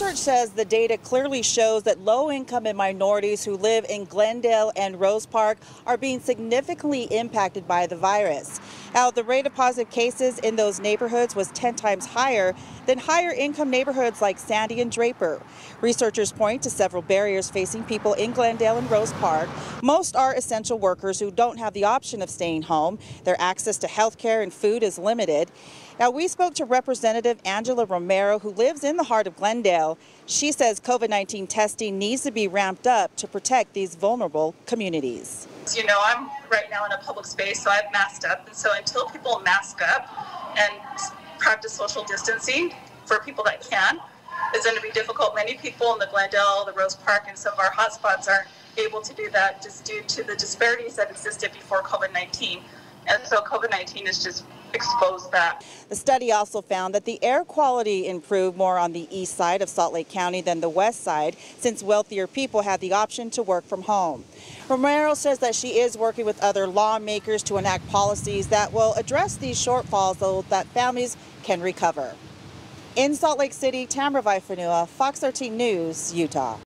research says the data clearly shows that low income and minorities who live in Glendale and Rose Park are being significantly impacted by the virus. Now, the rate of positive cases in those neighborhoods was 10 times higher than higher income neighborhoods like Sandy and Draper. Researchers point to several barriers facing people in Glendale and Rose Park. Most are essential workers who don't have the option of staying home. Their access to health care and food is limited. Now, we spoke to Representative Angela Romero, who lives in the heart of Glendale. She says COVID 19 testing needs to be ramped up to protect these vulnerable communities. You know, I'm right now in a public space, so I've masked up. And so until people mask up and practice social distancing for people that can, it's going to be difficult. Many people in the Glendale, the Rose Park, and some of our hotspots aren't able to do that just due to the disparities that existed before COVID 19. And so COVID 19 is just exposed that. The study also found that the air quality improved more on the east side of Salt Lake County than the west side, since wealthier people had the option to work from home. Romero says that she is working with other lawmakers to enact policies that will address these shortfalls so that families can recover. In Salt Lake City, Tamara Vaifanua, Fox 13 News, Utah.